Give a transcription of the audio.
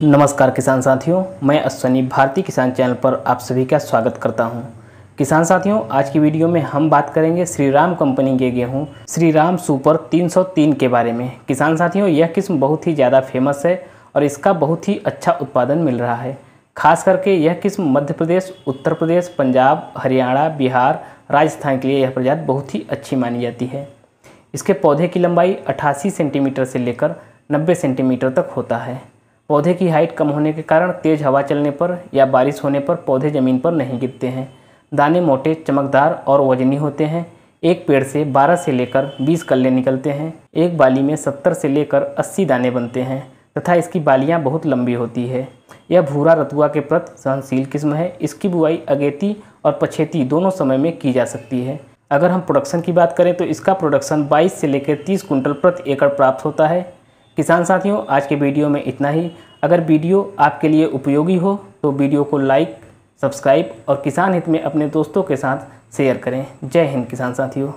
नमस्कार किसान साथियों, मैं अश्वनी भारतीय किसान चैनल पर आप सभी का स्वागत करता हूँ। किसान साथियों, आज की वीडियो में हम बात करेंगे श्री राम कंपनी के गेहूँ श्री राम सुपर 303 के बारे में। किसान साथियों, यह किस्म बहुत ही ज़्यादा फ़ेमस है और इसका बहुत ही अच्छा उत्पादन मिल रहा है। खास करके यह किस्म मध्य प्रदेश, उत्तर प्रदेश, पंजाब, हरियाणा, बिहार, राजस्थान के लिए यह प्रजाति बहुत ही अच्छी मानी जाती है। इसके पौधे की लंबाई अट्ठासी सेंटीमीटर से लेकर नब्बे सेंटीमीटर तक होता है। पौधे की हाइट कम होने के कारण तेज़ हवा चलने पर या बारिश होने पर पौधे ज़मीन पर नहीं गिरते हैं। दाने मोटे, चमकदार और वजनी होते हैं। एक पेड़ से 12 से लेकर 20 कल्ले निकलते हैं। एक बाली में 70 से लेकर 80 दाने बनते हैं तथा इसकी बालियाँ बहुत लंबी होती है। यह भूरा रतुआ के प्रति सहनशील किस्म है। इसकी बुआई अगेती और पछेती दोनों समय में की जा सकती है। अगर हम प्रोडक्शन की बात करें तो इसका प्रोडक्शन 22 से लेकर 30 कुंटल प्रति एकड़ प्राप्त होता है। किसान साथियों, आज के वीडियो में इतना ही। अगर वीडियो आपके लिए उपयोगी हो तो वीडियो को लाइक, सब्सक्राइब और किसान हित में अपने दोस्तों के साथ शेयर करें। जय हिंद किसान साथियों।